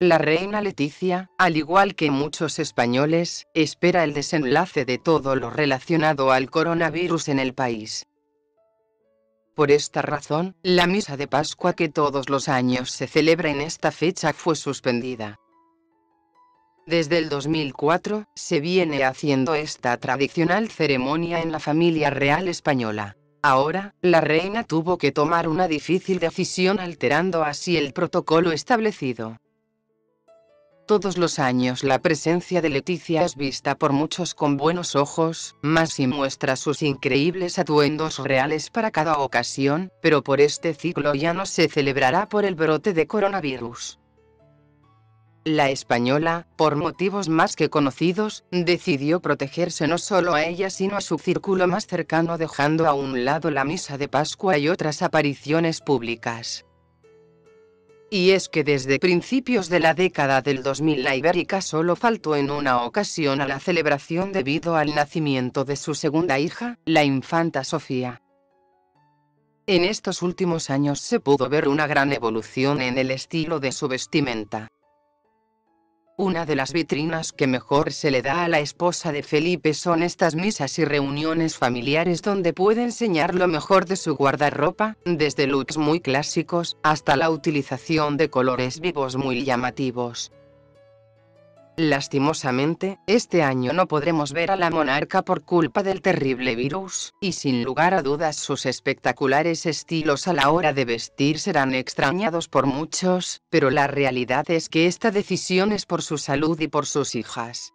La reina Leticia, al igual que muchos españoles, espera el desenlace de todo lo relacionado al coronavirus en el país. Por esta razón, la misa de Pascua que todos los años se celebra en esta fecha fue suspendida. Desde el 2004, se viene haciendo esta tradicional ceremonia en la familia real española. Ahora, la reina tuvo que tomar una difícil decisión alterando así el protocolo establecido. Todos los años la presencia de Leticia es vista por muchos con buenos ojos, más si muestra sus increíbles atuendos reales para cada ocasión, pero por este ciclo ya no se celebrará por el brote de coronavirus. La española, por motivos más que conocidos, decidió protegerse no solo a ella sino a su círculo más cercano dejando a un lado la misa de Pascua y otras apariciones públicas. Y es que desde principios de la década del 2000 la ibérica solo faltó en una ocasión a la celebración debido al nacimiento de su segunda hija, la infanta Sofía. En estos últimos años se pudo ver una gran evolución en el estilo de su vestimenta. Una de las vitrinas que mejor se le da a la esposa de Felipe son estas misas y reuniones familiares donde puede enseñar lo mejor de su guardarropa, desde looks muy clásicos, hasta la utilización de colores vivos muy llamativos. Lastimosamente, este año no podremos ver a la monarca por culpa del terrible virus, y sin lugar a dudas sus espectaculares estilos a la hora de vestir serán extrañados por muchos, pero la realidad es que esta decisión es por su salud y por sus hijas.